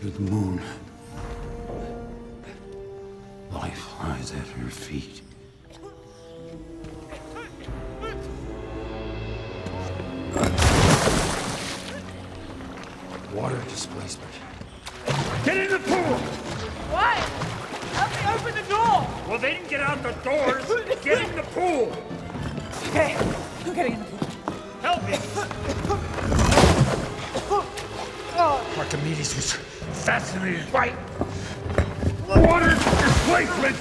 to the moon. Life lies at her feet. Water displacement. Get in the pool! Why? Help me open the door! Well, they didn't get out the doors. Get in the pool! Okay, I'm getting in the pool. Help me! Archimedes was fascinated by water displacement!